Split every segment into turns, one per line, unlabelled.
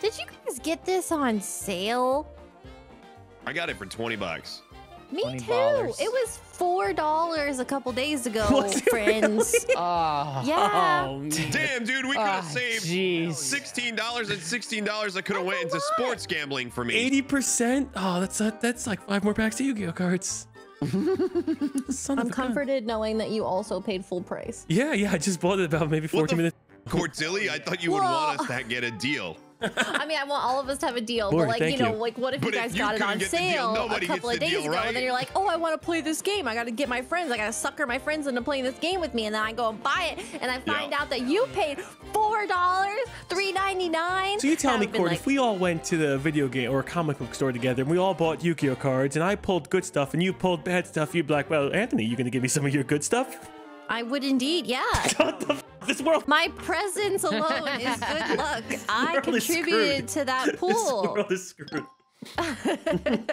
Did you guys get this on sale?
I got it for 20 bucks.
Me
$20.
too. It was four dollars a couple days ago,
Was it
friends.
Oh.
Yeah.
Oh.
Damn, dude, we could have
Ah,
saved
jeez.
$16 and $16 that could have went into sports gambling for me.
80%? Oh, that's uh, that's like five more packs of Yu-Gi-Oh cards. Son
I'm
a gun.
comforted knowing that you also paid full price.
Yeah, yeah, I just bought it about maybe
What
14 minutes.
Cordelia, I thought you would want us to get a deal.
I mean, I want all of us to have a deal,
Lord,
but like, you know,
you.
like, what if
But
you
if
guys
you
got it on
get the deal,
sale a couple of days
deal,
ago,
right?
and then you're like, oh, I want to play this game. I got to get my friends. I got to sucker my friends into playing this game with me, and then I go and buy it, and I find
Yeah.
out that you paid four dollars, three ninety nine.
So you tell me, Cord, if we all went to the video game or comic book store together and we all bought Yu-Gi-Oh cards and I pulled good stuff and you pulled bad stuff, you'd be like, well, Anthony, you gonna give me some of your good stuff?
I would indeed, yeah.
What the f- This world,
My presence alone is good luck. I contributed to that
this
pool.
world is screwed.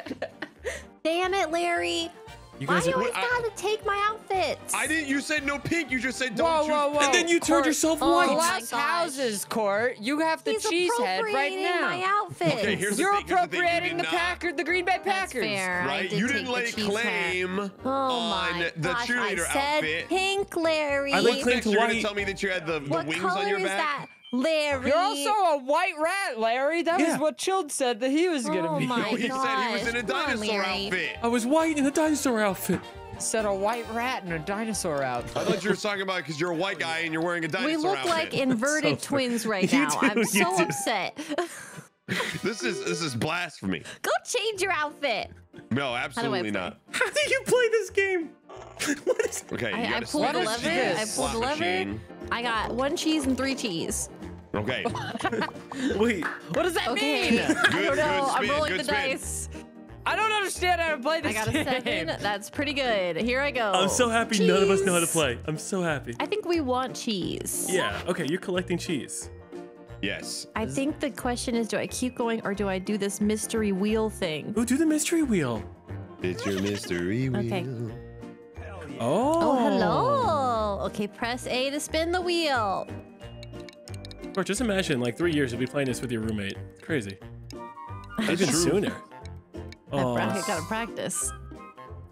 Damn it, Larry.
You
Why
guys
you always
I-
gotta take my outfits?
I didn't. You said no pink. You just said don't
Whoa,
choose.
whoa, whoa.
and then you turned
Court,
yourself
Oh,
white.
my
Glass houses, Court. You have the
He's
cheese head right
appropriating
now.
my outfits.
Okay, here's the
You're
the thing,
appropriating
did
the
not-
Packer, the Green Bay
That's
Packers.
fair. I
Right?
did
You didn't
the
lay
cheese hat.
claim
Oh
on
my
the
gosh,
cheerleader
I said
outfit.
pink, Larry.
I laid claim
Next,
to
you're gonna tell me that you had the, the
what
wings on your
is
back.
that, Larry?
You're also a white rat, Larry. That
Yeah.
was what Chilled said that he was gonna
Oh
be.
my
No, he said he was in a
gosh, come on,
dinosaur outfit.
I was white in a dinosaur outfit.
said a white rat and a dinosaur outfit.
I thought you were talking about because you're a white guy and you're wearing a dinosaur
We look
outfit.
like inverted
So
twins right now.
do,
I'm so
do.
upset.
this is this is blasphemy.
Go change your outfit.
No, absolutely
play?
not.
How do you play this game? what is
Okay, you
I, I pulled
spin
a
this
What is
lever.
this?
I pulled
slot
a lever.
machine.
I got one cheese and three cheese.
Okay,
Wait,
What does that
Okay.
mean?
I
Good-
don't know.
good
I'm rolling the
spin.
dice.
I don't understand how to play this.
I got a
game.
seven. That's pretty good. Here I go.
I'm so happy none of us know how to play. I'm so happy.
I think we want cheese.
Yeah, okay, you're collecting cheese.
yes.
I think the question is do I keep going or do I do this mystery wheel thing?
Ooh, do the mystery wheel.
It's your mystery wheel.
Okay.
Oh.
Oh, hello. Okay, press A to spin the wheel.
Or just imagine, like three years, you'll be playing this with your roommate. It's crazy. Even
true.
sooner.
I
Oh,
gotta practice.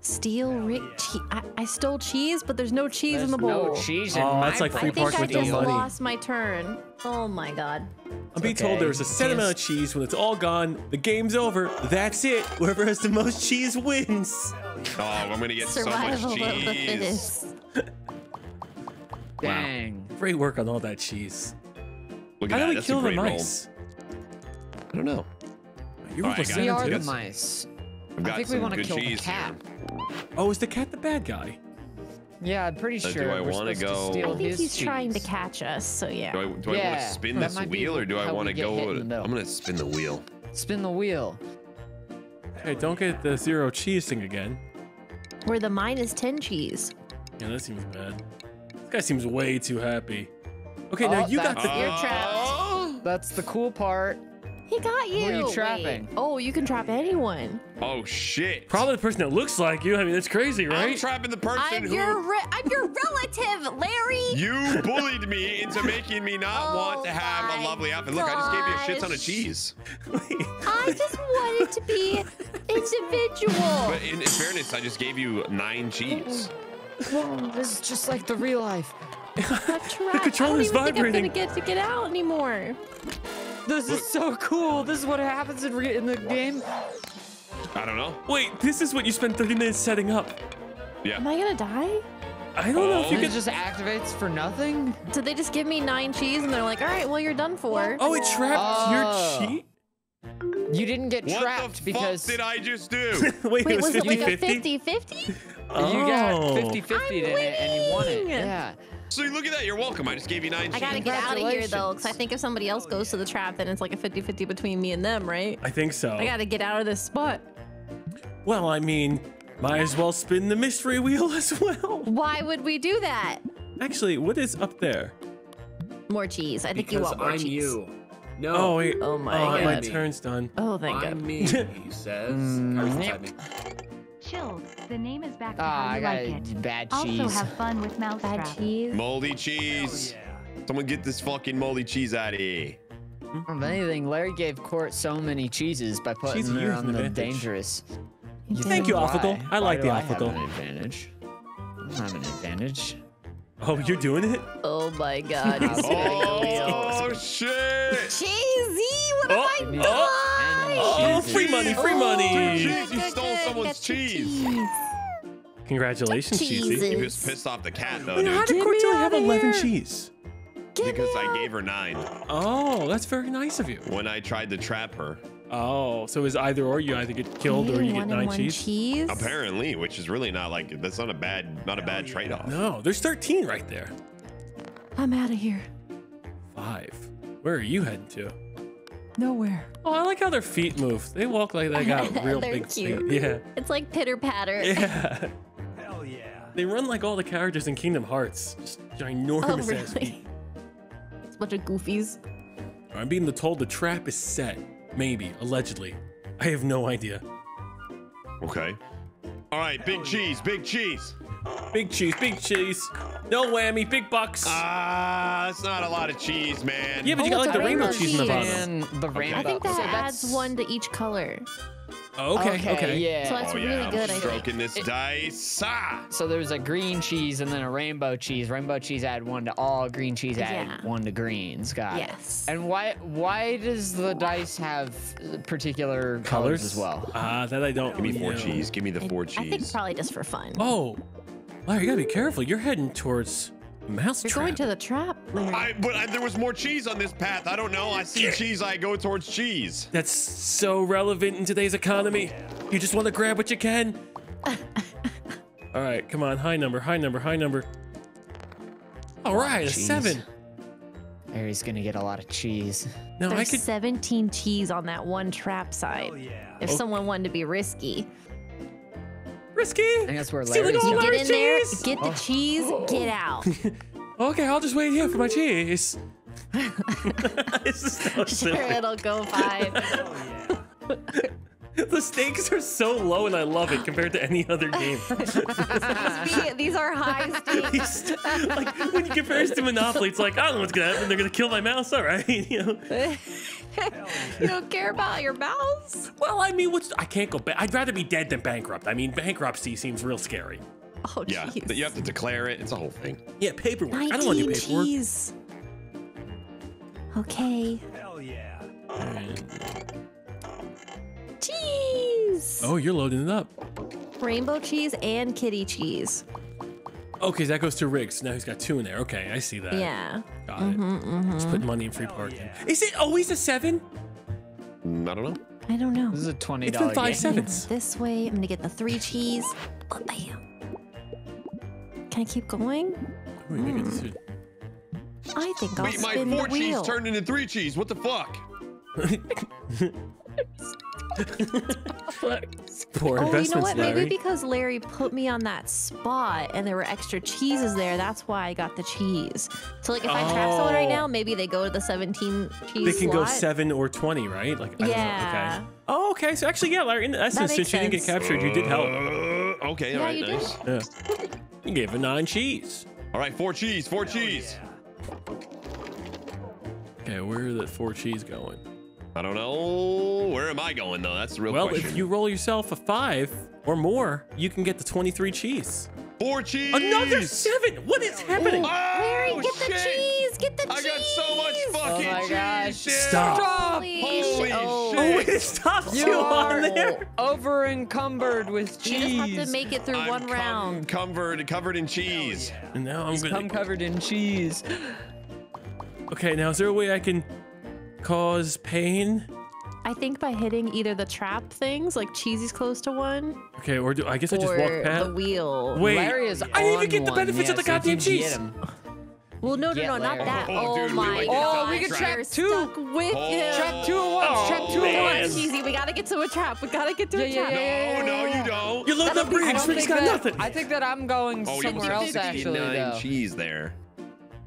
Steal Rick cheese. I, I stole cheese, but there's no cheese
There's
in the bowl.
no cheese in
Oh,
my
that's like
bowl.
free
I think
parks
I
with no
just lost my turn. Oh my god.
I'm being
okay.
told there's a set amount of cheese. When it's all gone, the game's over. That's it. Whoever has the most cheese wins.
Oh, I'm gonna get so
Survival
much
of the
cheese.
fittest.
Dang.
Great work on all that cheese.
Look
How
at
do we
That's
kill the
great roll.
mice?
I don't know.
You
right,
we are the
Yes.
mice.
I've
I
got
think we want to kill the
cheese
cat.
here.
Oh, is the cat the bad guy?
Yeah, I'm pretty
Uh, do
sure
I
we're
wanna
supposed
go-
to steal
I think
his
he's trying to catch us, so yeah.
Do I, do I want to spin
that
this wheel or do I want to go?
hit in.
I'm gonna spin the wheel.
Spin the wheel.
Hey, don't get the zero cheese thing again.
We're the minus 10 cheese.
Yeah, that seems bad. This guy seems way too happy. Okay, now
Oh,
you got the.
You're trapped.
Oh,
That's the cool part.
He got you.
Who are you
Wait.
trapping?
Oh, you can trap anyone.
oh shit!
Probably the person that looks like you. I mean, that's crazy, right?
I'm
right?
trapping the person
I'm
who
your I'm your relative, Larry.
you bullied me into making me not
Oh
want to oh
have
a lovely outfit. Look, I just gave you a shit ton of cheese.
I just wanted to be individual.
But in, in fairness, I just gave you nine cheese.
Whoa, this is just like the real life.
I'm trapped.
controller's
I don't even
vibrating.
think I'm gonna get to get out anymore.
This is so cool. This is what happens in, re- in the game.
I don't know.
Wait, this is what you spent 30 minutes setting up.
Yeah.
Am I gonna die?
I don't know if you oh.
And it
could.
just activates for nothing.
Did they just give me nine cheese and they're like, all right, well you're done for?
Oh, it trapped
Oh.
your cheat?
You didn't get
What
trapped
the
because
fuck did I just do?
Wait,
Wait,
it was
was it
50
like a
50?
50-50?
you got
Oh.
50 50
I'm
in it and you won it.
winning.
Yeah.
So look at that. You're welcome. I just gave you nine
I gotta get out of here though, because I think if somebody else goes to the trap, then it's like a 50-50 between me and them, right?
I think so.
I gotta get out of this spot.
Well, I mean, might as well spin the mystery wheel as well.
Why would we do that?
Actually, what is up there?
More cheese. I think you
Because
want more
I'm
cheese.
you. No.
Oh, wait.
Oh my
oh, my turn's done.
Oh, thank
I'm
God.
me, he says. Cards.
Chilled. The name is back to
Ah,
how
I
you
got
like it.
bad cheese.
Also have fun with
Bad cheese.
Moldy cheese. Someone get this fucking moldy cheese out of here.
If anything, Larry gave Court so many cheeses by putting
Cheesy, you
her on the
advantage.
dangerous.
Thank you,
Why?
I
Why
like
do
the
I have an advantage. I don't have an advantage.
Oh, you're doing it?
Oh my god. he's spinning the.
Oh shit!
Cheesy, what
Oh,
have I
oh,
done?
and
Oh, free money, free
Oh,
money.
Jeez, you
good,
stole
good,
someone's
got
cheese.
Congratulations, Cheesy.
Cheeses.
He was pissed off the cat though,
Wait, how did
Get
Cordelia
me
have 11
here.
cheese?
Get
because I gave her nine.
Oh, that's very nice of you.
when I tried to trap her.
Oh, so it's either or. You either get killed or you get nine cheese.
cheese.
Apparently, which is really not like that's not a bad not a bad trade off.
No, there's 13 right there.
I'm out of here.
Five. Where are you heading to?
Nowhere.
Oh, I like how their feet move. They walk like they got real big
cute.
feet. Yeah.
It's like pitter patter.
Yeah. Hell yeah. They run like all the characters in Kingdom Hearts. Just oh, ginormous
Oh,
ass feet.
really? It's a bunch of goofies.
I'm being told the trap is set. Maybe, allegedly. I have no idea.
Okay. All right, big cheese, big cheese.
Big cheese, big cheese. No whammy, big bucks.
Ah, that's not a lot of cheese, man.
yeah, but you
oh,
got like the rainbow
rainbow
cheese in the
cheese.
bottom.
And the rainbow.
I think that
so
adds
that's-
one to each color.
Oh, okay, okay.
Okay, yeah.
So that's
oh,
really
yeah,
good, I think.
stroking this
It-
dice. Ah.
So there's a green cheese and then a rainbow cheese. Rainbow cheese add one to all. Green cheese add
Yeah.
one to greens. Got
Yes.
it. And why why does the dice have particular colors,
Colors
as well?
Ah, that I don't
Give me four
know.
cheese. Give me the
I-
four
I think probably just for fun.
Oh, Larry, you gotta be careful. You're heading towards mouse
You're
trap.
going to the trap, Larry.
I, but I, there was more cheese on this path. I don't know. I see cheese. I go towards cheese.
That's so relevant in today's economy. You just want to grab what you can. All right, come on, high number, high number, high number. All right, a
cheese.
seven.
Harry's gonna get a lot of cheese.
Now I
There's
could.
17 cheese on that one trap side. If
Oh.
someone wanted to be risky,
Risky.
I think that's where
Stealing
Larry's
all
you
going.
our
get in there,
cheese.
get the oh. cheese, get out.
Okay, I'll just wait here for my cheese. this is so
Sure,
silly.
it'll go fine.
Oh, The stakes are so low, and I love it compared to any other game.
These- These are high stakes.
These- like when you compare this to Monopoly, it's like I don't know what's gonna happen. They're gonna kill my mouse. All right, you know.
You don't care about your mouse?
Well, I mean, what's I can't go back. I'd rather be dead than bankrupt. I mean, bankruptcy seems real scary.
Oh,
Yeah,
jeez.
but you have to declare it. It's a whole thing.
Yeah, paperwork. I don't want to
19
do paperwork.
cheese. Okay. Cheese.
Oh, you're loading it up.
Rainbow cheese and kitty cheese.
Okay, that goes to Riggs. Now he's got two in there. Okay, I see that.
Yeah.
Got it. Mm-hmm, mm-hmm. Just put money in free parking. Is it always a seven?
Mm, I don't know.
I don't know.
This is a twenty
It's been five
game.
sevens.
This way, I'm gonna get the three cheese. Oh, bam. Can I keep going?
Wait, maybe this mm. is-
I think I'll
Wait, my four
the
cheese
wheel.
turned into three cheese. What the fuck?
Poor
Oh, you know what?
Larry.
Maybe because Larry put me on that spot and there were extra cheeses there, that's why I got the cheese. So, like, if I trap someone right
Oh.
now, maybe they go to the 17 cheese
they can go seven or twenty, right? Like, I don't know.
Yeah.
Okay. Oh, okay. So actually, yeah, Larry. In essence,
makes
since you didn't get captured, you did help.
Uh, okay,
Yeah,
all right,
you did.
nice.
Yeah. You gave a nine cheese.
All right, four cheese, four cheese.
Okay, where are the four cheese going?
I don't know. Where am I going though? That's the real
Well,
question.
Well, if you roll yourself a five or more, you can get the twenty-three cheese.
four cheese.
Another seven. What is happening?
Oh,
Larry, get the cheese! Get the
I
cheese!
got so much fucking
Oh my
cheese.
gosh.
dude.
Stop.
Holy,
Holy
sh- oh.
shit.
Oh, it stops you,
You
on there.
over encumbered with
You
cheese.
just have to make it through
I'm
one
cum-
round.
Covered, covered in cheese.
And now I'm
Come
gonna.
covered in cheese.
Okay, now is there a way I can cause pain?
I think by hitting either the trap things, like cheesy's close to one,
Okay, or do I guess I just walk past?
the wheel.
Wait,
Larry is
I didn't even get the benefits
yeah,
of the
so
goddamn
you
cheese.
Well, no, no,
Get
no, not
Larry.
that.
Oh,
Oh,
dude,
my
might
god.
Oh, we could
You're
trap two.
Stuck with
Oh,
him.
Trap two at once.
Oh,
trap two
man.
at once.
cheesy. We gotta get to a trap. We gotta get to
Yeah,
a
yeah,
trap.
yeah,
No, no, you don't.
You're loading
That'll
up
be
Riggs.
fun.
I
Riggs
think
got
that-
nothing.
I think that I'm going
Oh, you
somewhere else
almost have
actually
69
though.
cheese there.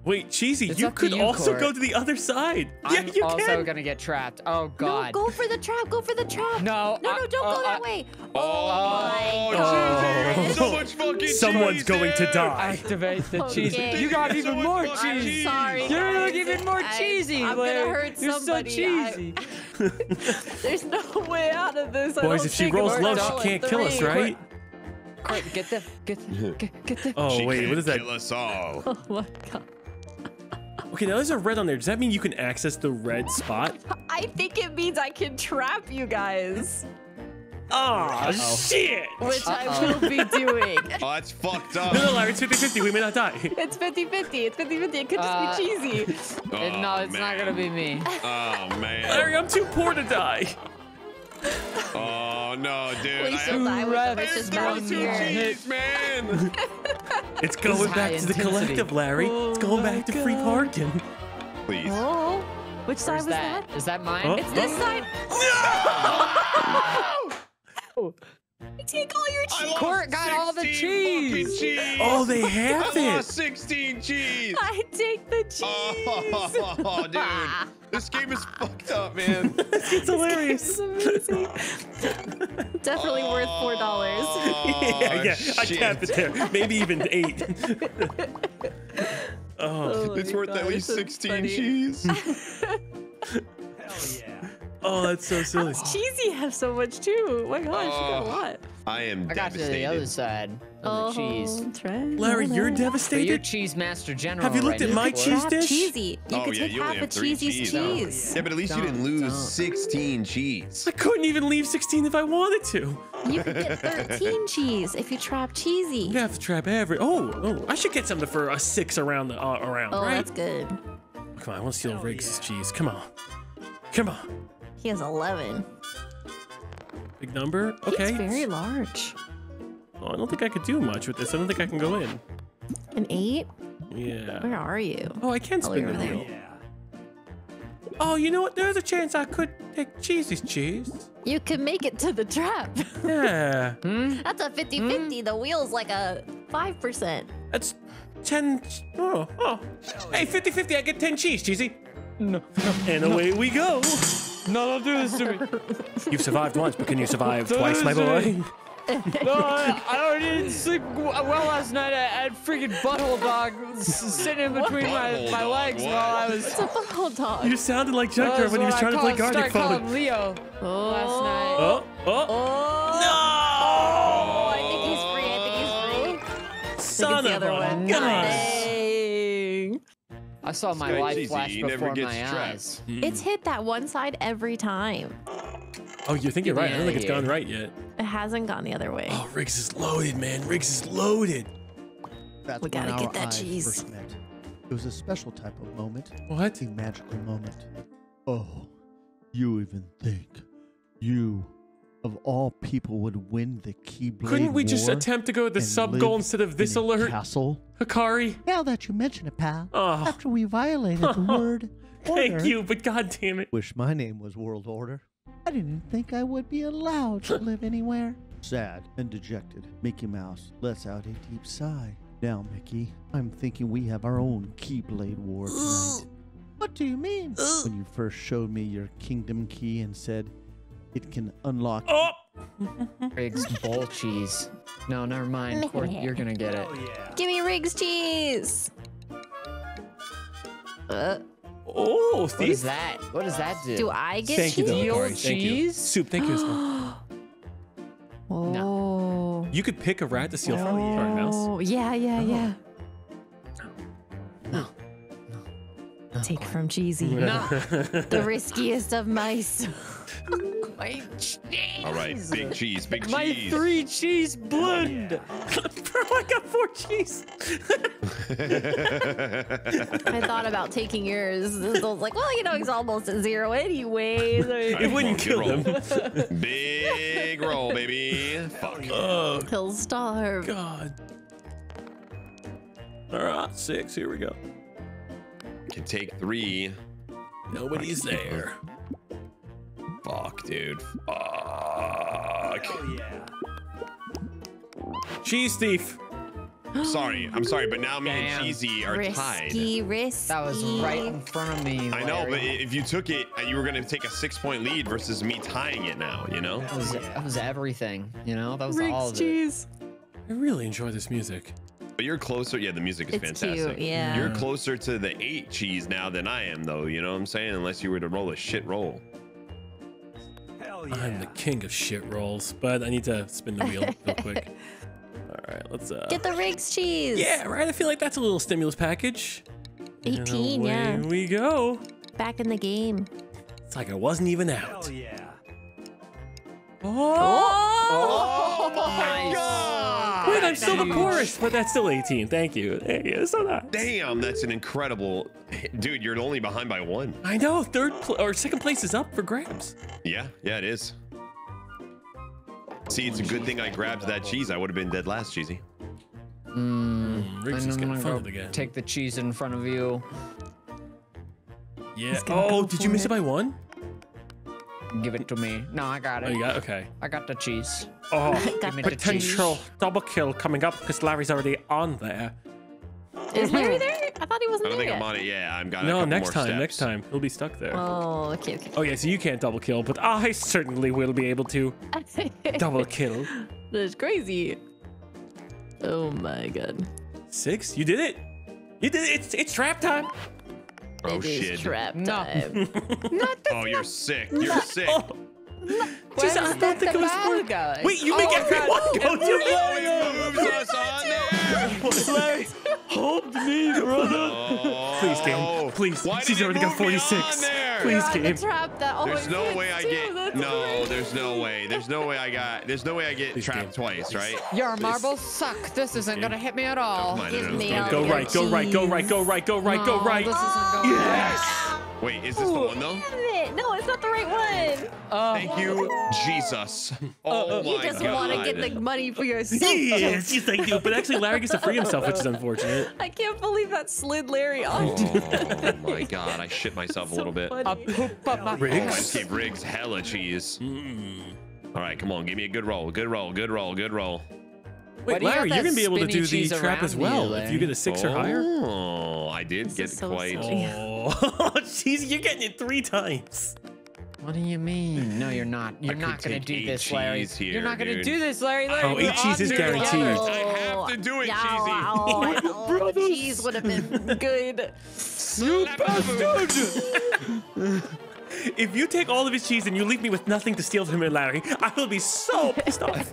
Wait, cheesy,
It's
you could
you,
also
Court.
go to the other side. yeah, you can.
I'm
you
also
can.
gonna get trapped. Oh god.
No, go for the trap. Go for the trap.
No,
No,
uh,
no, don't
uh,
go that
uh,
way.
Oh,
my
cheesy.
God.
So much fucking
Someone's
cheese,
going to die.
Activate the cheese.
Okay.
You got
So
even
much
more
fucking
cheese.
cheese.
Sorry,
You
guys.
look even more
I-
cheesy.
I'm
Larry.
gonna hurt
You're
somebody.
so cheesy.
There's no way out of this. I
Boys, if she
think
rolls
we're
low, she can't kill us,
three.
right?
Quick, get the, get the, get, get the.
Oh wait, what is that?
Kill us all.
Oh my god.
Okay, now there's a red on there. Does that mean you can access the red spot?
I think it means I can trap you guys,
Oh shit!
which I
Uh-oh.
will be doing.
Oh, that's fucked up.
No, no, Larry, it's 50-50. We may not die.
It's 50 50. It's 50 50. It could just
Uh,
be cheesy.
Oh,
Uh, no, it's not gonna be me.
Oh man.
Larry, I'm too poor to die.
Oh no, dude.
Please
I
don't die with the
Red.
vicious
It's
mouse
through two
here.
cheese, man.
It's going
is
back
high
to the collective, Larry. It's going back to oh free parking.
Please.
Oh, which side
Where's
was
that?
that?
Is that mine?
Huh?
It's this side. You oh. Take all your cheese.
Court got all the cheese.
fucking cheese.
Oh, they have
I lost
it.
16 cheese.
I take the oh, cheese.
Oh, dude. This game is fucked up, man.
It's hilarious.
It's amazing. Definitely worth four dollars.
Oh, yeah, yeah. I
shit.
tapped it there. Maybe even eight. Oh.
oh, It's worth at least 16 cheese.
Oh, that's so silly.
Cheesy have so much too. Oh my gosh, you got a
Oh.
lot.
I am devastated.
I got to the other side of
Oh,
the cheese.
that's right.
Larry, you're
But you're
devastated.
cheese master general.
Have you looked
right
at my
Court.
cheese
Trap
dish?
cheesy. You
Oh,
could
yeah,
take
you
half
have
of
three
cheesy's
cheese.
cheese.
Yeah, but at least you didn't lose
don't.
16 cheese.
I couldn't even leave 16 if I wanted to.
You could get 13 cheese if you trap cheesy.
You have to trap every. Oh, oh! I should get something for a six around the uh, around,
Oh,
right?
that's good.
Come on, I want to steal Riggs' cheese. Come on, come on.
He has 11.
Big number. Okay.
He's very large.
Oh, I don't think I could do much with this. I don't think I can go in.
An eight?
Yeah.
Where are you?
Oh, I can spin the
there.
wheel. Oh, you know what? There's a chance I could take Cheesy's cheese.
You can make it to the trap.
Yeah. Hmm?
That's a 50 50. Hmm? The wheel's like a 5%.
That's 10. Oh, oh. Hey, 50 50, I get 10 cheese, Cheesy.
No,
And away we go.
No, don't do this to me.
You've survived once, but can you survive
Don't
twice, my boy?
No, I, I didn't sleep well last night. I had freaking butthole dog sitting in between my, my legs
what?
while I was.
It's a butthole dog.
You sounded like
That
Junker when he was
what
trying
I
to play
called-
Guardian
start calling
Phone.
Leo
Oh.
last night.
Oh, oh.
Oh,
No!
Oh, I think he's free. I think he's free.
Son
the
of
other
a
one.
gun.
Dang.
I saw my
guy
life
cheesy,
flash
he
before my
trapped.
eyes.
It's hit that one side every time.
Oh, you think you're
Get me
right. I don't think it's gone right yet.
It hasn't gone the other way.
Oh, Riggs is loaded, man. Riggs is loaded.
That's
We gotta get that cheese.
It was a special type of moment,
What?
a magical moment. Oh, you even think you, of all people, would win the Keyblade
Couldn't we just attempt to go with the
and
sub goal instead of this
in
alert?
Castle.
Hikari?
Now that you mention it, pal.
Oh,
After we violated the word
thank
order,
you, but god damn it.
Wish my name was World Order. I didn't think I would be allowed to live anywhere. Sad and dejected, Mickey Mouse lets out a deep sigh. Now, Mickey, I'm thinking we have our own Keyblade War tonight. What do you mean? When you first showed me your Kingdom Key and said it can unlock.
Oh!
Riggs bowl cheese. No, never mind. Court, you're gonna get it.
Give me Riggs cheese. Uh,
Oh,
What
Steve.
is that? What does that do?
do I get
Thank you,
cheese?
though,
Steel
Hikari. Thank you.
cheese?
Soup, thank you as well.
Oh.
You could pick a rat to steal from you, sorry, mouse.
Oh, yeah, yeah, yeah.
No.
Take from Cheesy.
No.
the riskiest of mice.
My cheese.
All right, big cheese, big cheese.
My three cheese blend.
Bro, I got four cheese.
I thought about taking yours. I was like, well, you know, he's almost at zero anyways.
It wouldn't kill him.
Big roll, baby. Fuck.
Oh,
He'll starve.
God. All right, six. Here we go.
Can take three.
Nobody's there.
Fuck, dude. Fuck.
Cheese thief.
sorry. I'm sorry, but now me and
Damn.
Cheesy are tied.
Risky, risky.
That was right in front of me.
I know, but if you took it, you were gonna take a six-point lead versus me tying it now. You know?
that was, that was everything. You know, that was all
Riggs
of it.
cheese.
I really enjoy this music.
But you're closer. Yeah, the music is
It's
fantastic.
cute, yeah.
You're closer to the eight cheese now than I am, though. You know what I'm saying? Unless you were to roll a shit roll.
I'm the king of shit rolls, but I need to spin the wheel real quick. All right, let's uh.
Get the rigs cheese.
Yeah, right. I feel like that's a little stimulus package. And
18,
away
yeah.
we go.
Back in the game.
It's like I wasn't even out. Hell yeah.
Oh,
God!
Wait, I'm still the
Huge.
poorest, but that's still 18. Thank you. Thank you. So nice.
Damn, that's an incredible. Dude, you're only behind by one.
I know. Third pl- or second place is up for grabs.
Yeah, yeah, it is. See, it's a good thing I grabbed that cheese. I would have been dead last, cheesy.
Mm, Riggs is
gonna
funded
go
again.
take the cheese in front of you.
yeah. Oh, did you miss it
it.
by one?
Give it to me. No, I got
Oh,
it.
you got okay.
I got the cheese.
Oh,
Give me the
potential
cheese.
double kill coming up because Larry's already on there.
Is Larry mm-hmm. there? I thought he wasn't I
don't
there
think I'm
yet.
on it. Yeah, I've got a
No,
couple
next
more
time.
steps.
Next time he'll be stuck there.
Oh, okay, okay.
Oh yeah, so you can't double kill, but I certainly will be able to double kill.
That's crazy. Oh my god.
Six? You did it. You did it. It's it's trap time.
Oh
It is
shit.
trap
No.
time.
Oh, you're sick. You're sick.
Oh. Just, I don't think it was
guy?
Wait, you make
Oh,
everyone
God.
go oh, to
He always moves us on there.
Larry, hold me, brother.
Oh.
Please, game. Please.
Why did
She's already got 46.
on there?
Please,
God, the
game.
trap that always
There's no way I get.
that's
No,
crazy.
there's no way. There's no way I got. There's no way I get
Please,
trapped
game.
twice, right?
Your marbles suck. This isn't gonna hit me at all.
Give
no, no,
me
no,
all
no,
Go right, go right, go right, go right, go right, go right.
This isn't going
Yes.
Wait, is this the one though?
Damn it. No, it's not the right one.
Oh,
Thank you, Jesus. Uh, oh
You
my
just want to get the money for yourself.
Yes, yes, I do. But actually, Larry gets to free himself, which is unfortunate.
I can't believe that slid Larry on.
Oh, oh my God, I shit myself a little bit. Oh,
a poop up my
I
Riggs?
just gave Riggs hella cheese. Hmm. All right, come on, give me a good roll, good roll, good roll, good roll.
Wait,
do you
Larry, you're gonna be able to do the trap as
around you,
well if you get a six or higher.
Oh. Oh, I did
This
get
so
quite.
silly.
Oh, jeez, you're getting it three times.
What do you mean? No, you're not. You're not gonna do this, Larry.
here,
you're not gonna
dude.
do this, Larry. Larry
Oh, cheese is guaranteed.
together.
I have to do it,
Yeah,
cheesy.
wow, oh, oh, oh, oh cheese would have been good.
If you take all of his cheese and you leave me with nothing to steal from him, Larry, I will be so pissed off.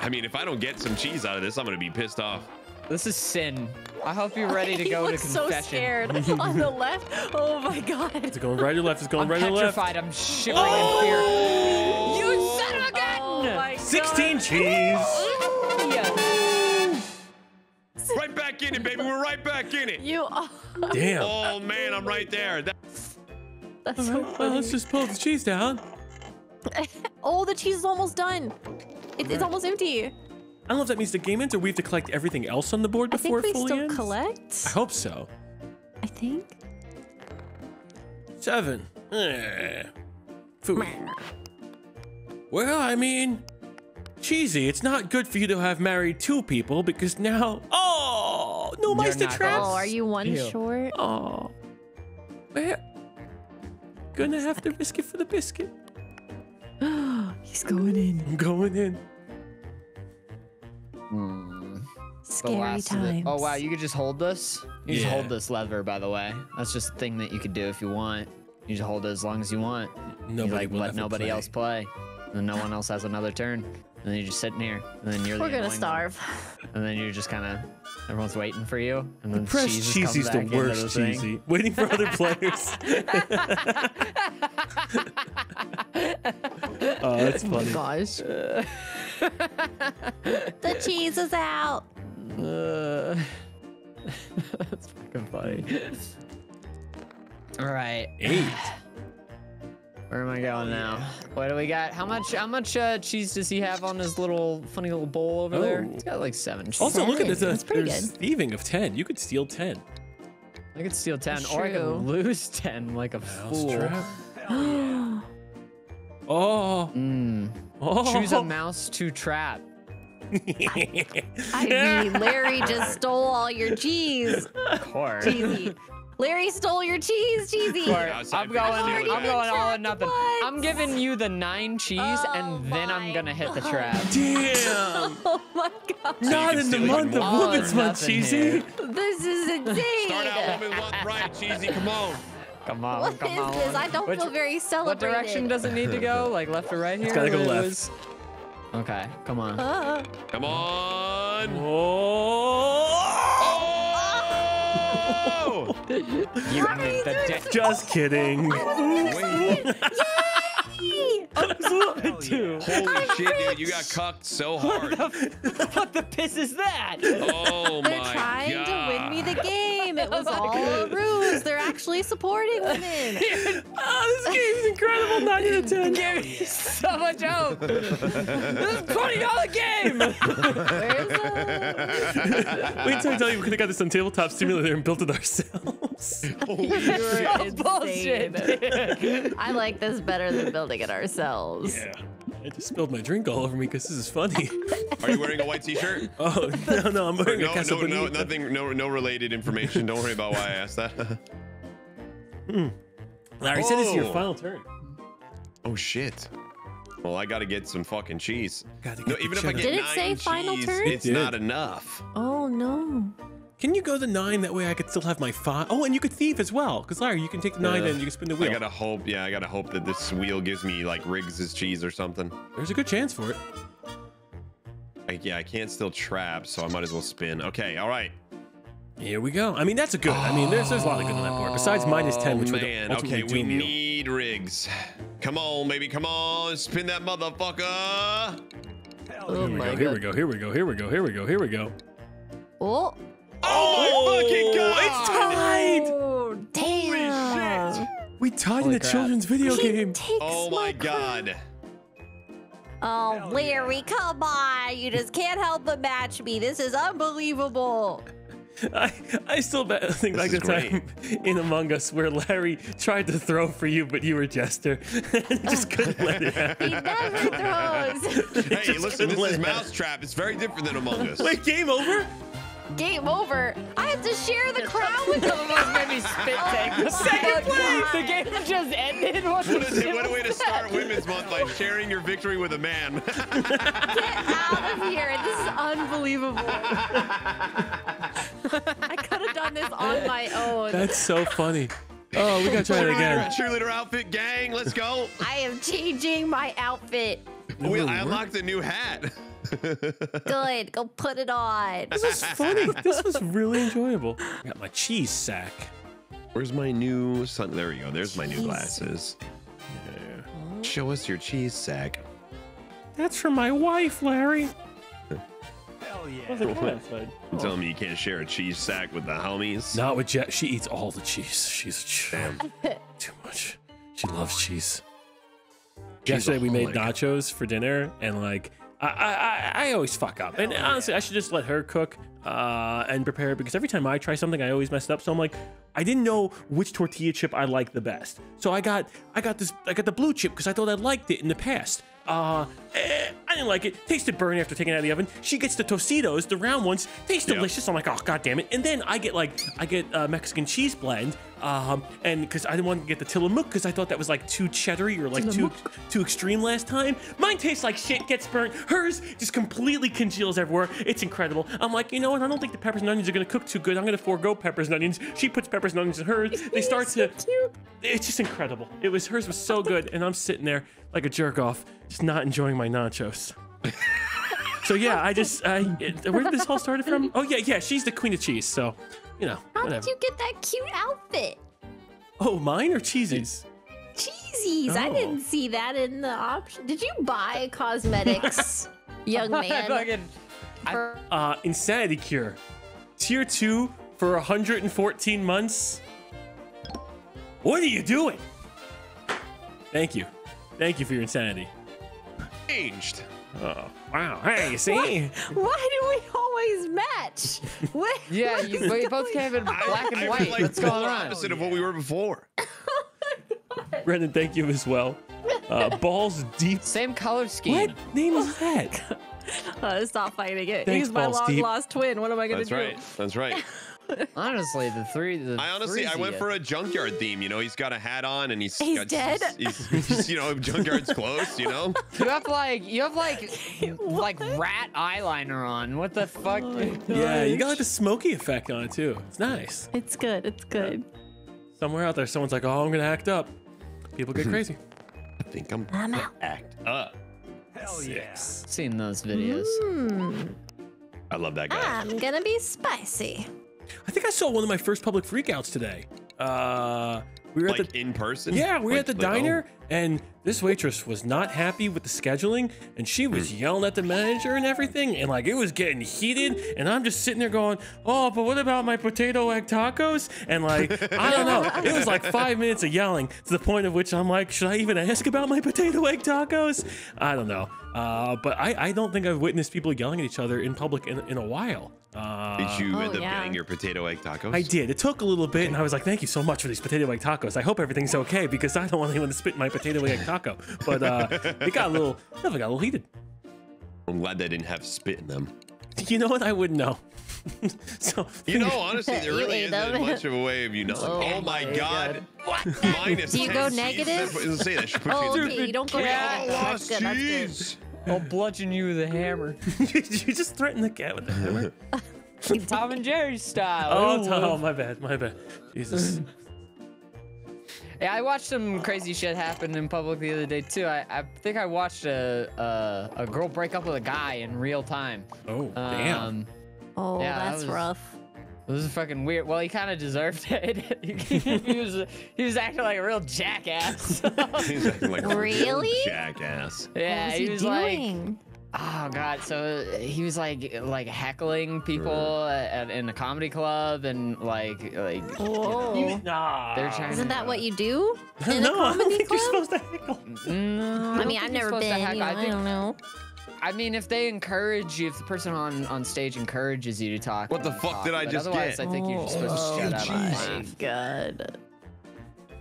I mean, if I don't get some cheese out of this, I'm gonna be pissed off.
This is sin. I hope you're ready to
he
go to
looks so
confession.
scared on the left. Oh my god.
It's going right or left. It's going
I'm
right or left.
petrified. I'm shivering in fear. Oh! You son of a gun!
Oh my
16
god.
cheese.
Right back in it, baby. We're right back in it.
You are.
Damn.
Oh man, I'm right there. That-
That's so
Well, let's just pull the cheese down.
Oh, the cheese is almost done. It, It's almost empty.
I don't know if that means the game ends or we have to collect everything else on the board
I
before
think
it
we
fully
still
ends.
collect.
I hope so.
I think.
Seven. Eh. Food. Well, I mean, cheesy. It's not good for you to have married two people because now. Oh no,
You're
Meister traps.
Oh, are you one
Ew.
short?
Oh, well, gonna have to risk it for the biscuit.
He's going in.
I'm going in.
The
Scary
last
times.
Oh wow, you could just hold this. You just hold this lever, by the way. That's just a thing that you could do if you want. You just hold it as long as you want.
Nobody
you like
will
let nobody
play.
else play, and no one else has another turn. And then you're just sitting here, and then you're
We're
the
gonna starve.
one. And then you're just kind of everyone's waiting for you, and then
Press
cheese
cheesy's
comes
the
back into
worst
thing.
cheesy. Waiting for other players. oh, that's funny.
Oh my Gosh. The cheese is out.
Uh, that's fucking funny. All right.
Eight.
Where am I going now? What do we got? How much? How much uh, cheese does he have on his little funny little bowl over there?
Oh.
He's got like seven. Cheese.
Also, look at this. Uh,
That's pretty good.
thieving of 10. You could steal 10.
I could steal ten, or I could lose ten like a
Mouse
fool.
trap. Oh.
Mm.
Oh.
Choose a mouse to trap.
I mean, Larry just stole all your cheese.
Of course.
Cheesy. Larry stole your cheese, Cheesy.
Of course.
outside
I'm
for
going.
the
I'm going all or nothing.
What?
I'm giving you the nine cheese,
Oh
and then I'm gonna hit the trap.
Damn.
Oh my god.
Not in the month of
more.
All or
Women's Month, cheesy.
here.
This is insane.
Start out women want right, cheesy. Come on.
Come on,
What
come
is
on.
this? I don't
Which-
feel very
What direction does it need to go? Like left or right here?
It's gotta go left.
Was- Okay, come on.
Uh,
Come on.
Oh!
Oh!
You meant the de-
Just kidding.
Wait,
yay!
too.
holy shit, dude! You got cucked so hard.
what the piss is that?
Oh
They're
my
trying to win me the game. It was all a ruse. They're actually supporting women.
Oh, this game's incredible. 9 out of 10.
Give me so much hope. this is a twenty dollar game.
Where's
Wait until I tell you we could have got this on Tabletop Simulator and built it ourselves.
Holy oh,
You're
shit!
Bullshit.
insane. I like this better than building it ourselves.
Yeah. I just spilled my drink all over me because this is funny.
Are you wearing a white T-shirt?
Oh, no, no, I'm wearing a
No,
Casa
no, no,
Bonita.
nothing, no, no related information. Don't worry about why I asked that. Hmm.
Larry said this is your
Oh.
final turn.
oh shit! Well, I gotta get some fucking cheese.
Gotta
No,
get the
even if I
cheddar.
get
Did it
nine
say final turn?
it's
It
not enough.
Oh no.
Can you go the nine? That way I could still have my five. Oh, and you could thief as well. Because Larry, you can take the nine
Yeah.
and you can spin the wheel.
I gotta hope. Yeah, I gotta hope that this wheel gives me like Riggs's cheese or something.
There's a good chance for it.
I, yeah, I can't still trap, so I might as well spin. Okay, all right.
Here we go. I mean, that's a good. I mean, there's there's a lot of good on that board. Besides minus ten, which
oh,
would
man.
ultimately
Okay, we
doom you.
need Riggs. Come on, baby, come on, spin that motherfucker.
Oh
Here we
my
go. Here we go. Here we go. Here we go. Here we go. Here we go.
Oh.
Oh, my oh, fucking god!
It's tied.
Oh, damn.
We tied in
Holy
the
crap.
children's video
He
game.
takes
Oh my
crap.
god.
Oh, Larry, come on. You just can't help but match me. This is unbelievable.
I, I still bet, think
This
like the time in Among Us where Larry tried to throw for you, but you were Jester and just couldn't let it happen.
He never throws.
Hey, listen, this is
it happen.
Mousetrap. It's very different than Among Us.
Wait, game over?
Game over. I have to share the crown with
Some of us made me spit oh, take.
Oh
Second
my
place. The game just ended. What,
What,
the
it, what a way to start? Women's Month by sharing your victory with a man.
Get out of here. This is unbelievable. I could have done this on my own.
That's so funny. Oh, we gotta try it again.
Cheerleader outfit gang, let's go.
I am changing my outfit.
We, I unlocked a new hat.
Good. Go put it on.
This was funny. This was really enjoyable. I got my cheese sack.
Where's my new sun? There we go. There's my new
Cheese.
glasses. Show us your cheese sack.
That's for my wife, Larry. Hell yeah.
You telling me you can't share a cheese sack with the homies?
Not with Jet. She eats all the cheese. She's a ch-
Damn.
too much. She loves cheese.
She's
Yesterday we made nachos for dinner, and like I, I, I- I always fuck up. And honestly, I should just let her cook uh, and prepare it because every time I try something, I always mess it up. So I'm like, I didn't know which tortilla chip I like the best. So I got, I got this, I got the blue chip because I thought I liked it in the past. Uh, eh, I didn't like it. Tasted burnt after taking it out of the oven. She gets the Tostitos, the round ones. Taste
Yep.
delicious. I'm like, oh god damn it. And then I get like, I get uh, Mexican cheese blend. Um, and because I didn't want to get the Tillamook because I thought that was like too cheddary or like too too extreme last time. Mine tastes like shit, gets burnt. Hers just completely congeals everywhere. It's incredible. I'm like, you know what? I don't think the peppers and onions are gonna cook too good. I'm gonna forego peppers and onions. She puts peppers and onions in hers. They start to. It's just incredible. It was hers was so good, and I'm sitting there like a jerk off, just not enjoying my nachos. So yeah, I just I where did this all started from? Oh yeah, yeah, she's the queen of cheese. So, you know,
How
whatever.
did you get that cute outfit?
Oh, mine or cheesy's?
Cheesies. I
Oh.
didn't see that in the option. Did you buy cosmetics, young
I
man?
fucking-
for-
Uh, Insanity Cure, tier two for 114 months. What are you doing? Thank you, thank you for your insanity.
Changed.
Oh wow, hey, you see?
Why do we always match? What,
Yeah,
what
you, we both came in black and
I
white.
feel like
What's going on?
opposite of what we were before.
Brendan, thank you as well. Uh, balls deep.
Same color scheme.
What name is that?
Uh, stop fighting it.
Thanks,
He's my
Balls
long
Deep.
lost twin. What am I gonna do?
That's
do?
right. That's right.
Honestly, the three. The
I honestly, I went for a junkyard theme. You know, he's got a hat on and he's
He's
got,
dead?
He's, he's, you know, junkyard's close. You know.
You have like you have like like rat eyeliner on. What the fuck?
Yeah, you got like the smoky effect on it too. It's nice.
It's good. It's good.
Somewhere out there, someone's like, "Oh, I'm gonna act up." People get crazy.
I think I'm.
I'm out.
Act up.
Hell Six.
Seen those videos.
Hmm.
I love that guy.
I'm gonna be spicy.
I think I saw one of my first public freakouts today. Uh, we were at
like
the
in person.
yeah, we were
Like-
at the
like, oh.
diner, and this waitress was not happy with the scheduling, and she was
Hmm.
yelling at the manager and everything, and like it was getting heated, and I'm just sitting there going, "Oh, but what about my potato egg tacos?" And like I don't know, it was like five minutes of yelling to the point of which I'm like, "Should I even ask about my potato egg tacos?" I don't know, uh, but I I don't think I've witnessed people yelling at each other in public in, in a while. Uh,
Did you
Oh,
end up
yeah.
getting your potato egg tacos?
I did. It took a little bit, and I was like, "Thank you so much for these potato egg tacos. I hope everything's okay because I don't want anyone to spit my potato egg taco." But uh, it got a little, definitely got a little heated.
I'm glad they didn't have spit in them.
You know what? I wouldn't know. so
You know, honestly, there really isn't
them.
much of a way of you knowing. Oh,
Oh
my
my
god. Minus
Do you go negative?
Say that
Oh,
you
okay. You don't go
cat
negative.
lost
That's good. That's good.
I'll bludgeon you with a hammer.
you just threatened the cat with a hammer.
Tom and Jerry style.
Oh,
Ooh.
Tom, my bad, my bad. Jesus.
Yeah, I watched some crazy shit happen in public the other day too. I, I think I watched a, a a girl break up with a guy in real time.
Oh, damn.
Um,
Oh,
Yeah, that
that's
was-
rough.
it was fucking weird. Well, he kind of deserved it. he was he was acting like a real jackass.
He's acting like a real
Really?
jackass.
yeah,
what was
he,
he,
was like,
doing?
Oh god. So he was like like heckling people at, in a comedy club and like like.
Whoa.
nah.
They're trying
Isn't
to-
that what you do in
no,
a
I don't
comedy
think you're supposed to heckle.
Mm, no,
I
don't
mean,
think
I've never
supposed to
been.
heckle.
You know,
I
I, don't know.
I mean, if they encourage you, if the person on on stage encourages you to talk,
What the fuck
talk,
did I
but
just
otherwise,
get?
I think you're just supposed to
Oh,
shut up and
my
laugh.
God.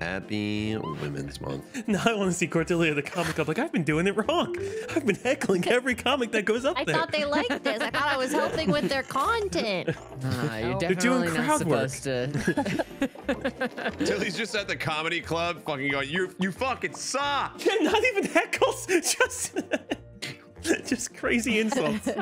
Happy Women's Month.
Now I want to see Cordelia the comic up. Like I've been doing it wrong. I've been heckling every comic that goes up
I
there.
I thought they liked this. I thought I was helping with their content.
Nah, you're
They're doing
definitely not
crowd work.
supposed to.
Tilly's just at the comedy club, fucking going, "You, you fucking suck."
Yeah, not even heckles, just just crazy insults.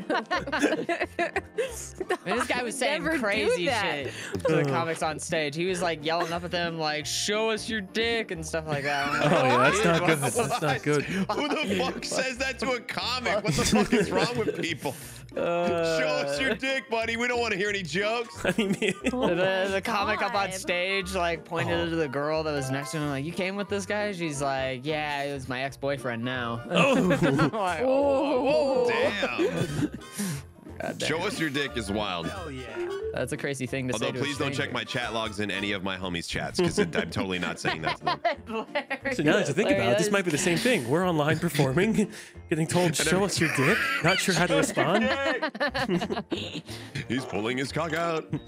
This guy was saying
Never
crazy shit to the comics on stage. He was like yelling up at them, like "Show us your dick" and stuff like that. Like,
Oh yeah, that's not good. That's not good.
Who the fuck says that to a comic? What the fuck is wrong with people? Uh, Show us your dick, buddy. We don't want to hear any jokes.
I mean,
The, the oh comic up on stage like pointed
Oh.
to the girl that was next to him, like, "You came with this guy?" She's like, "Yeah, it was my ex-boyfriend now."
oh,
like, "Oh, whoa, whoa."
Damn.
God.
Show us your dick is wild. Hell yeah.
That's a crazy thing to say.
Although,
to a
please don't check my chat logs in any of my homies' chats because I'm totally not saying that to them.
so now that you think about it, this might be the same thing. We're online performing, getting told, "Show us your dick." Not sure how to respond.
He's pulling his cock out.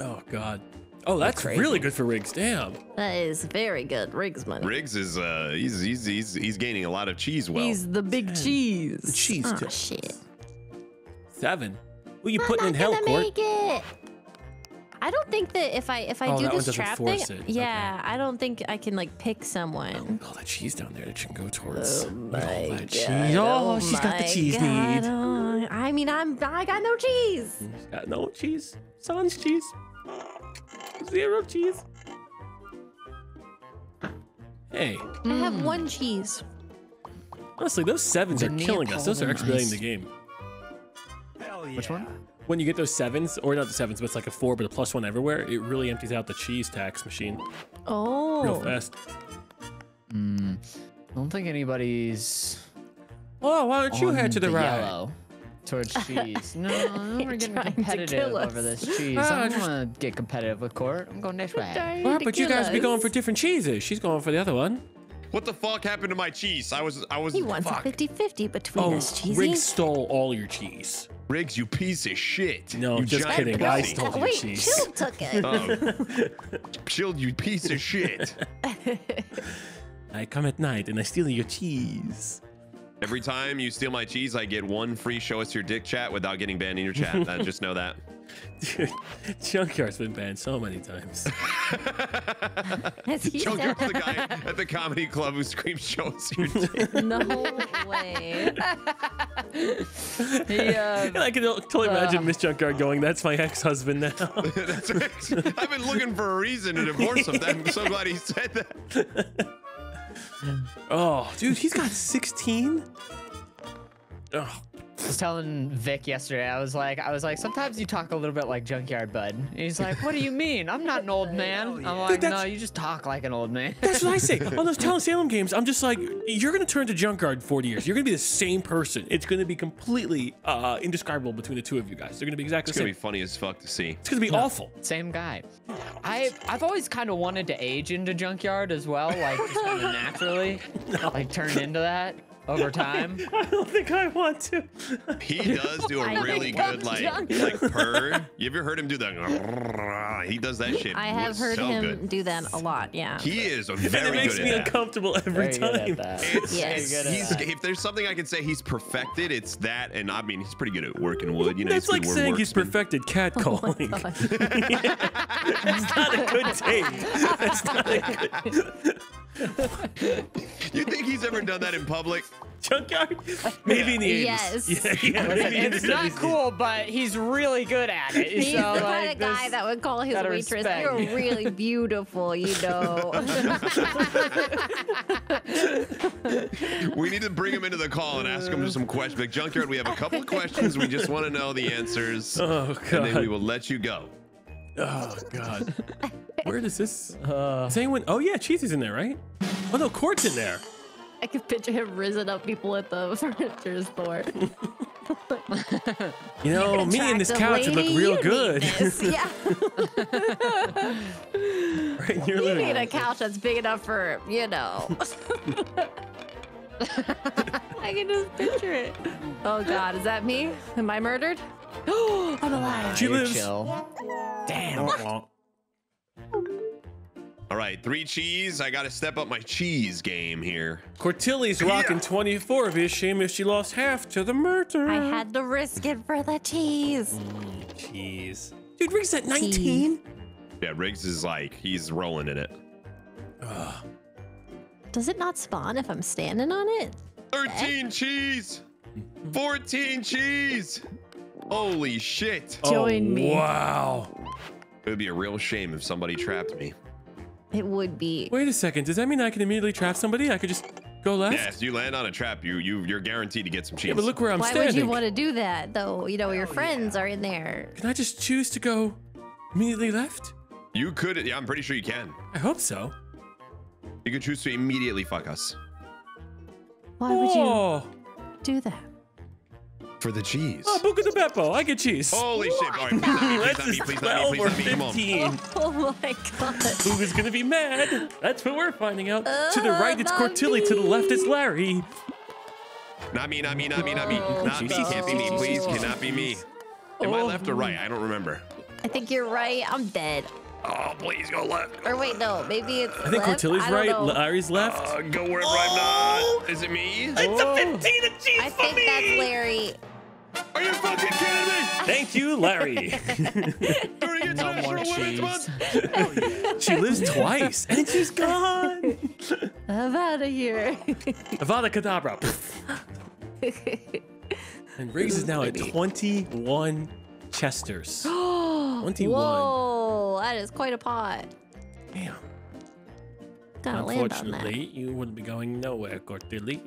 Oh God. Oh, that's
crazy.
really good for Riggs. Damn.
That is very good. Riggs money.
Riggs is uh he's he's he's, he's gaining a lot of cheese well.
He's the big cheese. The
cheese
Oh, shit.
Seven. Who you
I'm
putting in
not
hell,
gonna
Court?
make it. I don't think that if I if I
Oh,
do this trap thing,
it.
yeah, I don't think I can like pick someone.
Oh, all that cheese down there that you can go towards.
Oh my
all that
God.
cheese. Oh, oh she's got the cheese
God.
need.
Oh, I mean, I'm I got no cheese.
She's got no cheese. Sans cheese. Zero cheese. Hey,
I have hmm. one cheese.
honestly, those sevens are killing us. Those are
Neapolitan
expediting
ice.
the game.
Which one?
When you get those sevens, or not the sevens, but it's like a four, but a plus one everywhere, it really empties out the cheese tax machine
Oh.
real fast.
Mm, I don't think anybody's
Oh, why don't you head to the, right?
yellow towards cheese. No, no, we're getting
to
competitive over this cheese.
Ah,
I don't
just-
want to get competitive with Court. I'm going this way.
Well, but you guys be going for different cheeses. She's going for the other one.
What the fuck happened to my cheese? I was I was
He wants
fuck.
a 50-50 between
Oh,
us, cheesy.
Riggs stole all your cheese.
Riggs, you piece of shit.
No,
you
just
giant
kidding.
pussy.
I stole your
Wait,
cheese.
Chill took it.
Oh. Chilled, you piece of shit.
I come at night and I steal your cheese.
Every time you steal my cheese, I get one free show us your dick chat without getting banned in your chat. Uh, just know that.
Dude, Junkyard's been banned so many times.
As he
Junkyard's
said.
the guy at the comedy club who screams, "Show us your dick."
No way.
He, uh,
I can totally imagine Miss Junkyard going, "That's my ex-husband now."
That's right. I've been looking for a reason to divorce him. I'm so glad he said that.
oh, dude, he's got 16. Oh,
I was telling Vic yesterday. I was like, I was like, sometimes you talk a little bit like Junkyard Bud. And he's like, what do you mean? I'm not an old man. I'm like,
Dude,
no, you just talk like an old man.
that's what I say. On those Town of Salem games, I'm just like, you're gonna turn to Junkyard in 40 years. You're gonna be the same person. It's gonna be completely uh, indescribable between the two of you guys. They're gonna be exactly
It's
the same.
It's gonna be funny as fuck to see.
It's gonna be awful.
Same guy. I I've always kind of wanted to age into Junkyard as well, like just kind of naturally, like turn into that over time.
I don't think I want to.
He does do a really good like
Junkyard-
like purr. You ever heard him do that? He does that shit.
I have heard
so
him
good.
do that a lot. Yeah.
He is
And
very
it makes me
at that.
uncomfortable every
Very
time.
at that.
It's,
Yes.
it's- he's, if there's something I can say he's perfected, it's that. And I mean, he's pretty good at working wood. You know,
That's
he's a
like
good
saying he's
wordsmith.
perfected
Oh
catcalling. That's not a good take. That's not a good.
You think he's ever done that in public?
Junkyard? Maybe in the 80s.
Yes.
Yeah, yeah, maybe in
It's not
70s.
cool, but he's really good at it.
He's
so,
the
like,
kind of guy that would call his waitress,
respect.
"You're really beautiful," you know.
We need to bring him into the call and ask him some questions. Like, Junkyard, we have a couple of questions. We just want to know the answers.
Oh,
and then we will let you go.
Oh, God. Where does this.
Uh,
Is anyone. Oh, yeah, Cheesy's in there, right? Oh, no, Court's in there.
I can picture him risen up people at the furniture store.
You know, me and this couch would look real good.
Yeah,
right in
you
living
need a couch that's big enough for you know. I can just picture it. Oh God, is that me? Am I murdered? I'm alive.
She lives.
chill.
Damn.
All right, three cheese. I got to step up my cheese game here.
Cortilli's rocking 24 of his. Shame if she lost half to the murder.
I had to risk it for the cheese.
Mm, Jeez. Dude, Riggs at 19?
Yeah, Riggs is like, he's rolling in it.
Does it not spawn if I'm standing on it?
13 cheese. 14 cheese. Holy shit.
Join
oh,
me.
Wow.
It would be a real shame if somebody trapped me.
It would be.
Wait a second. Does that mean I can immediately trap somebody? I could just go left?
Yes, you land on a trap, you you you're guaranteed to get some cheese.
Yeah, but look where I'm
Why
standing.
would you want to do that though? You know, your friends are in there.
Can I just choose to go immediately left?
You could. Yeah, I'm pretty sure you can.
I hope so.
You could choose to immediately fuck us
Why would you do that?
For the cheese.
oh, Buca de Beppo. I get cheese.
Holy shit! All right, please not me,
That's
please
just
not me,
12 or
please not me, please not me. Come on.
15.
Oh my god.
Who is going to be mad? That's what we're finding out. to the right, it's
Uh, not
Cortilli. To the left, it's Larry.
Not me, not me, not me, not me. Not me. Can't be me, please. Cannot be me. Am I
Oh.
left or right? I don't remember.
I think you're right. I'm dead.
Oh, please go left.
Or wait, no, maybe it's.
I think
left?
Cortilli's
I
right.
know.
Larry's left.
Uh, go wherever I'm not. Is it me?
it's a 15 of cheese
I
for
think
me.
that's Larry.
Are you fucking kidding me?
Thank you, Larry.
During
No more
Women's
cheese.
Month.
she lives twice, and she's gone.
I'm out of here.
Avada Kedavra. and Riggs is now at 21 Chesters. 21.
Whoa, that is quite a pot.
Damn.
Gotta land on that.
Unfortunately, you wouldn't be going nowhere, Cortilli.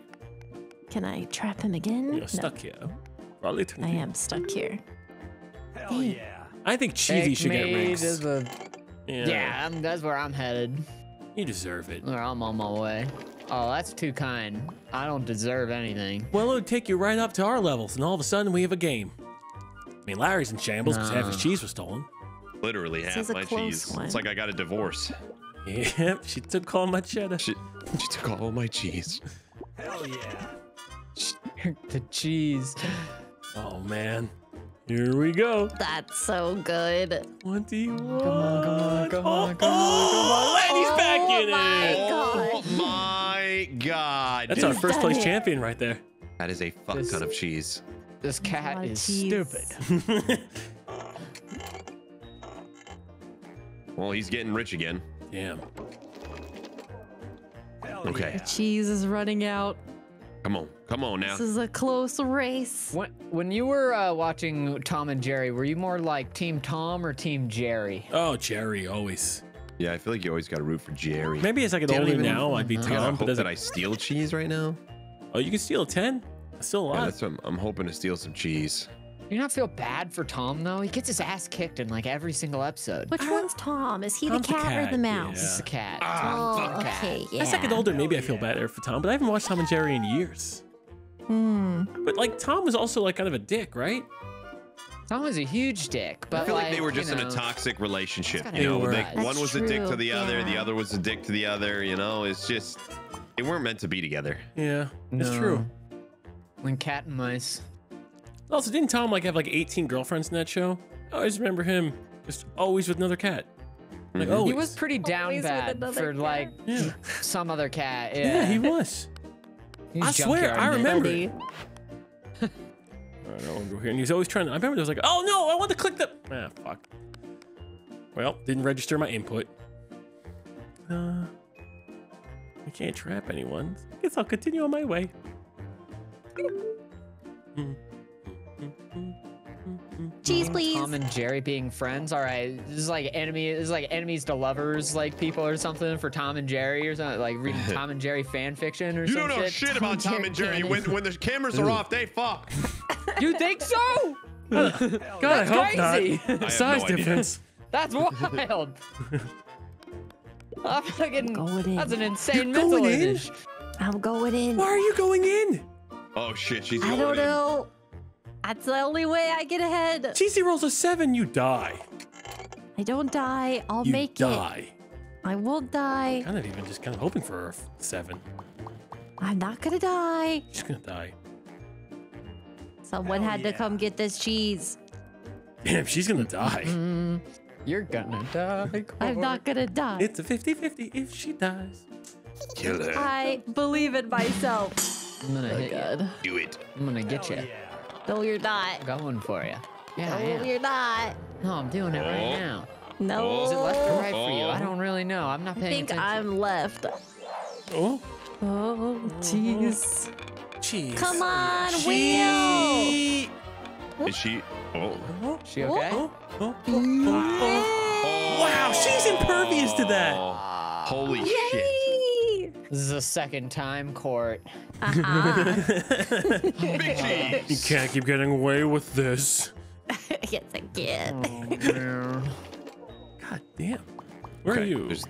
Can I trap him again?
You're
No,
stuck here. For a little
I am stuck here.
Hell yeah.
I think Cheesy
Take
should get
me
Riggs.
to the-
Yeah.
Yeah, I'm, that's where I'm headed.
You deserve it.
Or I'm on my way. Oh, that's too kind. I don't deserve anything.
Well, it would take you right up to our levels, and all of a sudden we have a game. I mean, Larry's in shambles because half his cheese was stolen.
Literally
This
half
is
my cheese.
one.
It's like I got a divorce.
Yep, she took all my cheddar.
She, she took all my cheese.
Hell yeah.
the cheese.
Oh, man. Here we go.
That's so good.
21.
Come on, come on, come on, come
oh,
on,
oh, oh Lanny's back
Oh
in it.
God.
Oh my god.
That's
dude.
our first place
it.
champion right there.
That is a fuck
This-
ton of cheese.
This cat
lot
is
cheese.
stupid.
Well, he's getting rich again.
Damn.
Okay,
Cheese is running out.
Come on, come on now.
This is a close race.
When when you were uh, watching Tom and Jerry, were you more like Team Tom or Team Jerry?
Oh, Jerry, always.
Yeah, I feel like you always got to root for Jerry.
Maybe as I get
Don't
older
even-
now, I'd be
I gotta
Tom. But
hope
as
that
a,
I steal cheese right now.
oh, you can steal a ten. That's still a lot.
Yeah, that's what I'm, I'm hoping to steal some cheese.
You not feel bad for Tom though? He gets his ass kicked in like every single episode.
Which one's Tom? Is he the
Tom's the
cat, or the mouse?
This is a cat.
Oh,
Tom's the cat.
okay, yeah.
As I get older, maybe I feel better for Tom, but I haven't watched Tom and Jerry in years.
Hmm.
But like Tom was also like kind of a dick, right?
Tom was a huge dick, but
I feel like, they
like,
were
you
just in a toxic relationship. You know, they,
right.
one
That's
was a dick to the other, the other was a dick to the other. You know, it's just they weren't meant to be together.
Yeah, it's true.
When cat and mice.
Also, didn't Tom like have like 18 girlfriends in that show? I always remember him just always with another cat. Like
Mhm.
He was pretty down
Always
bad
another
for
cat.
like
Yeah.
some other cat. Yeah,
Yeah, he was. I swear, I
Nick.
remember.
Buddy.
I don't want to go here. And he was always trying to. I remember there was like, oh no, I want to click the. Ah, fuck. Well, didn't register my input. Uh, I can't trap anyone. Guess I'll continue on my way.
Cheese, please.
Tom and Jerry being friends. All right, this is like enemy. This is like enemies to lovers, like people or something for Tom and Jerry or something. Like reading Tom and Jerry fan fiction or something.
You
some
don't know
shit.
shit about Tom and Jerry. When when the cameras are off, they fuck.
You think so?
God, I hope
crazy.
Not.
have
Size
no
difference.
That's wild. I'm fucking.
Going in.
That's an insane
You're
mental
going in?
image.
I'm going in.
Why are you going in?
Oh shit, she's
I don't
in.
know. That's the only way I get ahead.
TC rolls a seven, you die.
I don't die. I'll make
You
make
die.
it. I won't die.
Kind of even just kind of hoping for a f- seven.
I'm not gonna die.
She's gonna die.
Someone had to come get this cheese.
Damn, she's gonna die.
Mm, you're gonna die.
I'm not gonna die.
It's a 50-50 if she dies.
Kill her.
I believe in myself.
I'm gonna hit you.
Do it.
I'm gonna get you.
No, you're not.
Going for you. Yeah, I
No,
am.
you're not.
No, I'm doing it right
Oh.
now.
No.
Is it left or right for you? I don't really know. I'm not
I
paying
think
attention.
I'm left.
Oh,
Oh, jeez.
jeez.
Come on, Will.
She...
Is she? Oh.
She okay?
Oh, oh, oh, oh, oh. Wow, she's impervious to that.
Oh, Holy shit.
Yay!
This is a second time court.
Uh-uh.
Big
You can't keep getting away with this.
yes, I can.
Oh, God damn. Where are you?
There's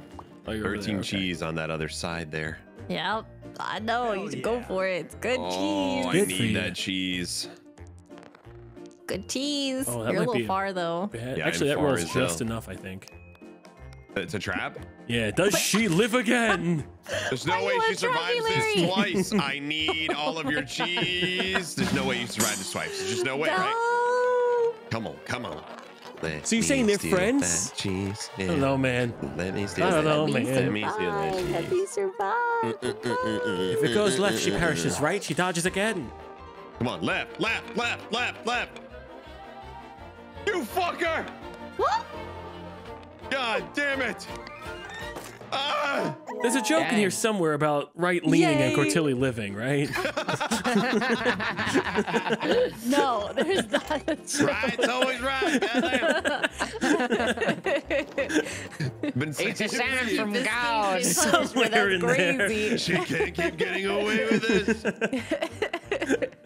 Oh, you're
13
there, okay.
cheese on that other side there.
Yep. I know. You should go for it. It's good
Oh,
cheese.
I
Good for
need that cheese.
Good cheese.
Oh,
You're a little
be-
far though.
Bad.
Yeah,
Actually, that
far
rolls
as
just
hell.
enough, I think.
It's a trap?
Yeah, does she live again?
There's no
Are
way she survives
Larry?
this twice. I need all of your cheese. There's no way you survive this twice. There's just no way, right? Come on, come on. Let
So you're saying they're friends?
that Cheese.
I don't know, man.
Let me steal
I don't know, man.
Let me steal that
survive. Let me survive.
If it goes left, she perishes. Right? She dodges again.
Come on, left, left, left, left, left. You fucker!
What?
God damn it! Ah!
There's a joke in here somewhere about right leaning and
Yay.
Cortilli living, right?
No, there's not a joke.
Right's always right. goddamn. Been
It's a
it
sign from
years.
God.
Somewhere
That's
in there.
She can't keep getting away with this.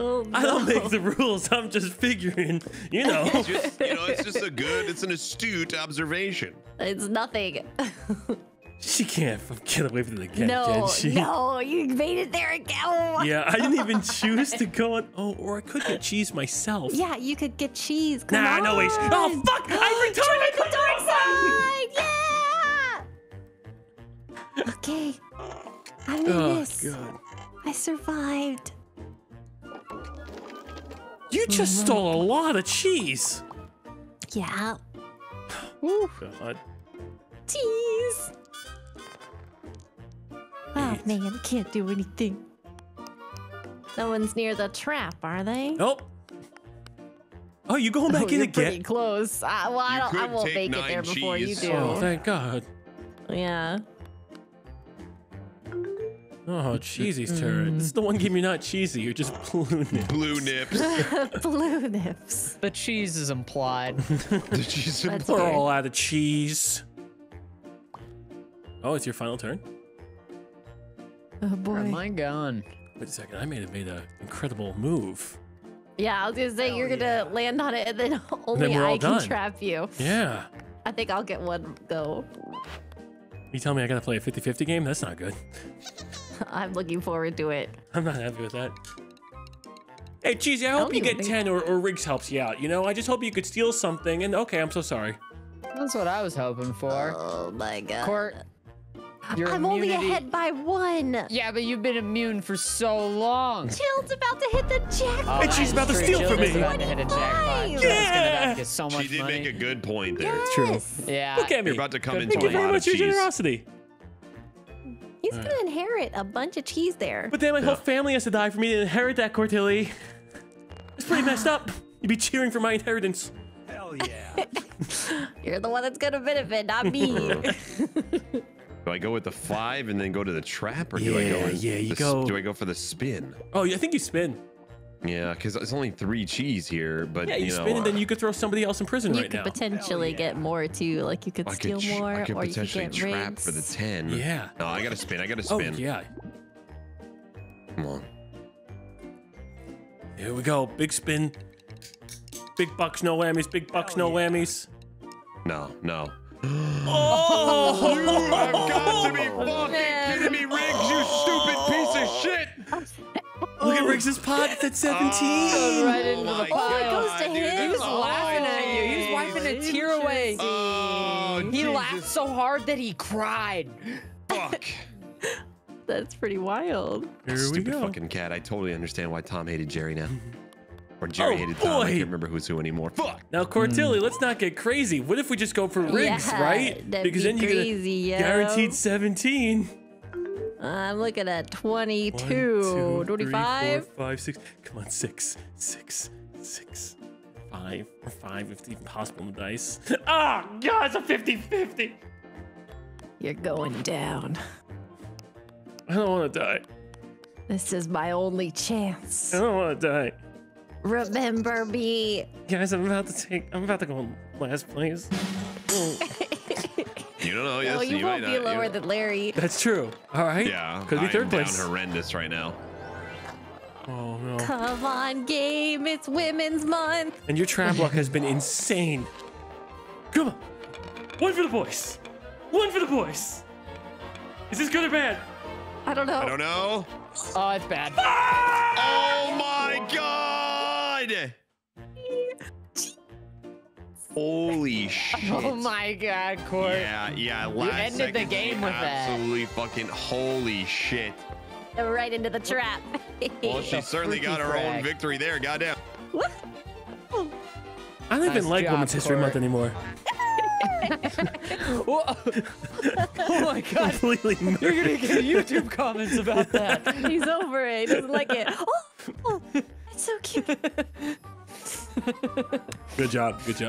Oh,
I don't make the rules. I'm just figuring, you know.
Just, you know, it's just a good, it's an astute observation.
It's nothing.
She can't get away from the again,
no,
can she?
no, you made it there again. Oh,
Yeah, I didn't even choose to go on. Oh, or I could get cheese myself.
Yeah, you could get cheese. Come
Nah,
on.
no ways. Oh, fuck! I retarded!
Dark side, yeah. Okay, I'm in
Oh,
this.
God.
I survived.
You just mm-hmm. stole a lot of cheese.
Yeah, Oh
God.
cheese. Oh man, I can't do anything. No one's near the trap, are they?
Nope. Oh, you going back
Oh,
in
you're
again?
pretty close. Uh, well, I, don't, I won't make it there
nine
before you do.
Oh, thank God.
yeah.
Oh, cheesy's turn. This is the one game you're not cheesy. You're just balloon it.
Blue nips.
Blue nips.
The cheese is implied.
The cheese and
That's
We're all out of cheese. Oh, it's your final turn.
Oh
Where
boy.
am I going?
Wait a second. I made a made an incredible move.
Yeah, I was gonna say you're gonna land on it, and then only
we're all
I can
done.
trap you.
Yeah.
I think I'll get one go.
You tell me I gotta play a 50-50 game? That's not good.
I'm looking forward to it.
I'm not happy with that. Hey, Cheesy, I
Tell
hope you get 10 or, or Riggs helps you out. You know, I just hope you could steal something and okay, I'm so sorry.
That's what I was hoping for.
Oh my god.
Court, your
I'm only ahead by one.
Yeah, but you've been immune for so long.
Chill's about to hit the jackpot.
Oh,
And she's about to steal
Jill
from
is
me.
about to hit a jackpot.
Twenty-five.
Jill's gonna
Yeah.
about to get so much
She did
money.
make a good point there.
Yes. True.
Yeah.
Look at me.
You're about to come
Good
into
Thank you
a
very
lot of
much for your generosity.
He's gonna inherit a bunch of cheese there.
But then my whole family has to die for me to inherit that, Cortilli. It's pretty messed up. You'd be cheering for my inheritance. Hell yeah.
You're the one that's gonna benefit, not me.
Do I go with the five and then go to the trap, or do I go?
Yeah,
with
yeah, you
the s-
go-
Do I go for the spin?
Oh, I think you spin.
Yeah, because it's only three cheese here, but
Yeah, you,
you know,
spin and then you could throw somebody else in prison
you
right
could
now.
potentially get more too. Like you could
I
steal
could,
more,
I could
or you could get
trap
Riggs.
for the ten.
Yeah.
No, I gotta spin. I gotta spin.
Oh,
spin.
yeah.
Come on.
Here we go. Big spin. Big bucks, no whammies. Big bucks, no whammies.
No, no.
Oh!
You have got to be oh. fucking oh,
man.
kidding me, Riggs! You oh. stupid piece of shit!
Look at Riggs's pot. It's at 17.
Goes right into
my
the pile.
it goes to
God, dude,
him.
He was laughing at you. He was wiping a tear away.
Oh,
He
Jesus,
laughed so hard that he cried.
fuck.
That's pretty wild.
Here we
Stupid
go.
fucking cat. I totally understand why Tom hated Jerry now. Or Jerry
Oh,
hated Tom. I
boy.
can't remember who's who anymore. Fuck!
Now, Cortilli, let's not get crazy. What if we just go for Riggs,
Yeah,
right?
that'd
Because
be
then you get
crazy, yo.
guaranteed 17.
I'm looking at 22,
One, two, three,
25.
four, five, six. Come on, six, six, six, five, or five if it's even possible in the dice. Ah, God, it's a 50 50.
You're going down.
I don't want to die.
This is my only chance.
I don't want to die.
Remember me.
Guys, I'm about to take, I'm about to go in last place.
You don't know. Yes,
oh, you,
you
won't
might
be
not,
lower than Larry.
That's true. All right.
Yeah,
Could be
I
third
am
place.
down horrendous right now.
Oh, no.
Come on, game. It's Women's Month.
And your trap luck has been insane. Come on. One for the boys. One for the boys. Is this good or bad?
I don't know.
I don't know.
Oh, it's bad. Ah!
Oh my god! Holy shit!
Oh my God, Court.
Yeah, yeah. Last
ended the game with that.
Absolutely fucking holy shit.
Right into the trap.
Well, she certainly got her own victory there. Goddamn.
I don't even
Nice
like
job,
Women's History
Court.
Month anymore.
Oh my God.
Completely
You're gonna get YouTube comments about that.
He's over it. He doesn't like it. Oh, oh, it's so cute.
Good job. Good job.